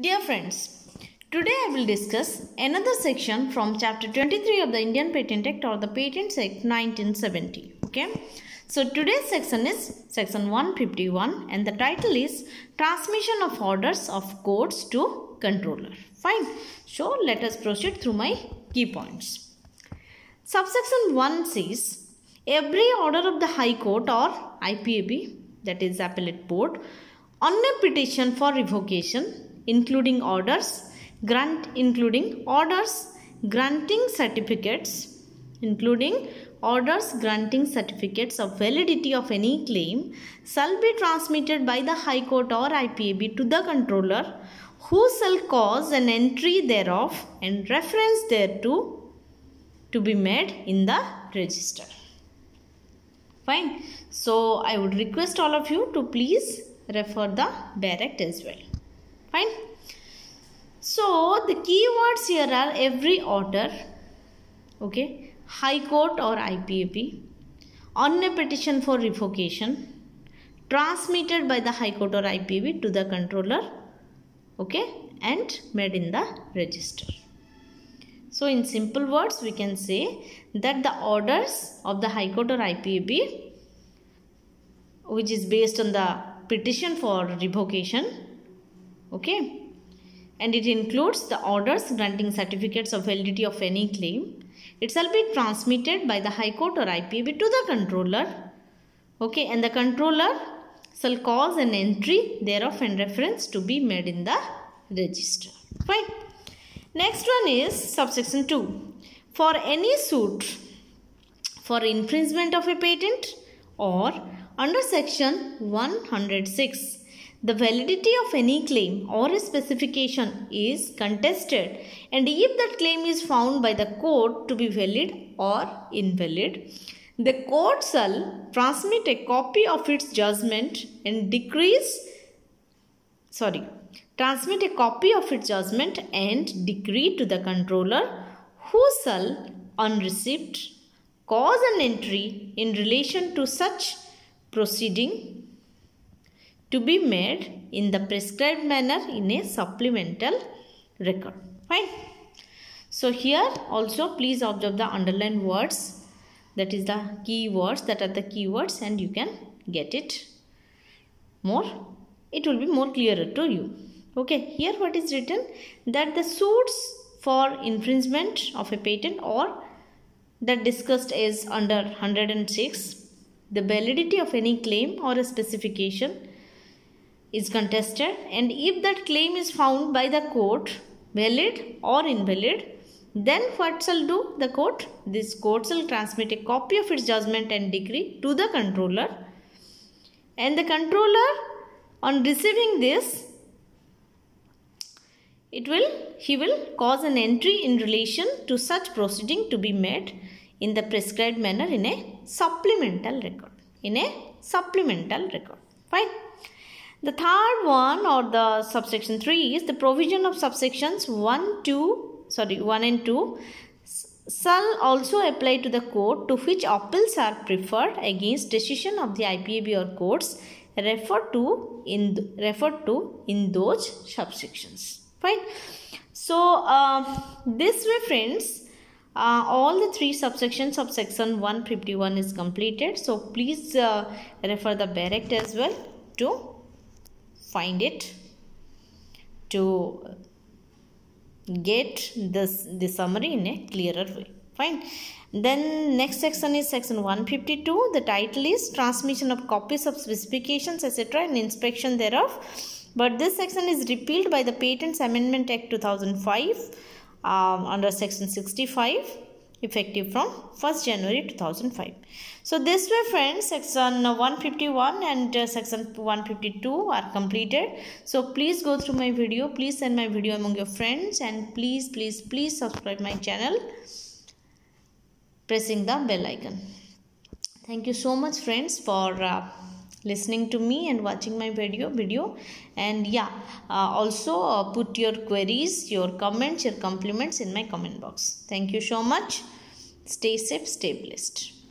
Dear friends, today I will discuss another section from chapter 23 of the Indian Patent Act or the Patents Act 1970. Okay. So today's section is section 151 and the title is Transmission of Orders of Courts to Controller. Fine. So let us proceed through my key points. Subsection 1 says every order of the High Court or IPAB that is appellate board on a petition for revocation including orders grant including orders granting certificates including orders granting certificates of validity of any claim shall be transmitted by the high court or IPAB to the controller who shall cause an entry thereof and reference thereto to be made in the register. Fine. So i would request all of you to please refer the direct as well fine? So the keywords here are every order okay high court or ipab on a petition for revocation transmitted by the high court or ipab to the controller okay and made in the register. So in simple words we can say that the orders of the high court or ipab which is based on the petition for revocation okay? And it includes the orders granting certificates of validity of any claim. It shall be transmitted by the high court or ipab to the controller. Okay? And the controller shall cause an entry thereof and reference to be made in the register. Fine. Next one is subsection 2 for any suit for infringement of a patent or under section 106 the validity of any claim or a specification is contested. And if that claim is found by the court to be valid or invalid, the court shall transmit a copy of its judgment and decrees sorry transmit a copy of its judgment and decree to the controller who shall on receipt cause an entry in relation to such proceeding to be made in the prescribed manner in a supplemental record. Fine. So here also please observe the underlined words that is the key words that are the keywords and you can get it more. It will be more clearer to you. Okay, here what is written that the suits for infringement of a patent or that discussed is under 106 the validity of any claim or a specification is contested and if that claim is found by the court valid or invalid then what shall do the court? This court shall transmit a copy of its judgment and decree to the controller. And the controller on receiving this it will he will cause an entry in relation to such proceeding to be made in the prescribed manner in a supplemental record in a supplemental record. Fine the third one or the subsection 3 is the provision of subsections 1, 2, sorry 1 and 2 shall also apply to the court to which appeals are preferred against decision of the IPAB or courts referred to in referred to in those subsections. Fine. So uh, this way friends uh, all the three subsections of section 151 is completed. So please uh, refer the bare act as well to find it to get this the summary in a clearer way. Fine. Then next section is section 152 the title is transmission of copies of specifications etc and inspection thereof. But this section is repealed by the patents amendment act 2005 um, under section 65 effective from 1st January 2005. So this way friends section 151 and uh, section 152 are completed. So please go through my video. Please send my video among your friends and please please please subscribe my channel pressing the bell icon. Thank you so much friends for uh, listening to me and watching my video video. And yeah uh, also uh, put your queries your comments your compliments in my comment box. Thank you so much. Stay safe stay blessed